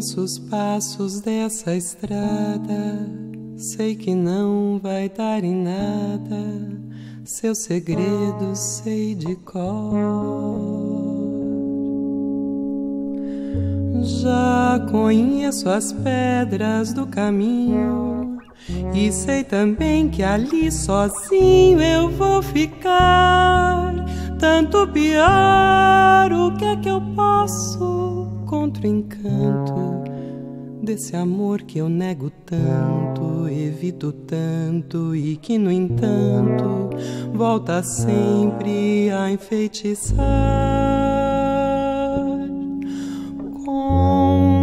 Conheço os passos dessa estrada, sei que não vai dar em nada, seus segredos sei de cor. Já conheço as pedras do caminho e sei também que ali sozinho eu vou ficar. Tanto pior, o que é que eu posso contra o encanto desse amor que eu nego tanto, evito tanto e que, no entanto, volta sempre a enfeitiçar?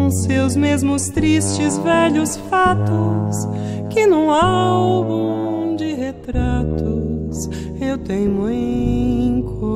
seus mesmos tristes velhos fatos que num álbum de retratos eu tenho em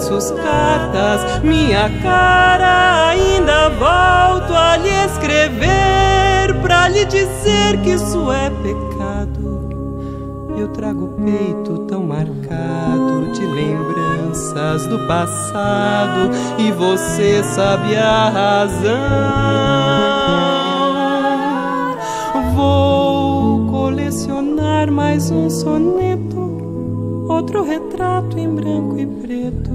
versos, cartas, minha cara. Ainda volto a lhe escrever pra lhe dizer que isso é pecado. Eu trago o peito tão marcado de lembranças do passado e você sabe a razão. Um soneto outro retrato em branco e preto.